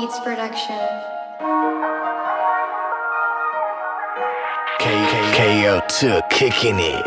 Beats Production. KO2 kicking it.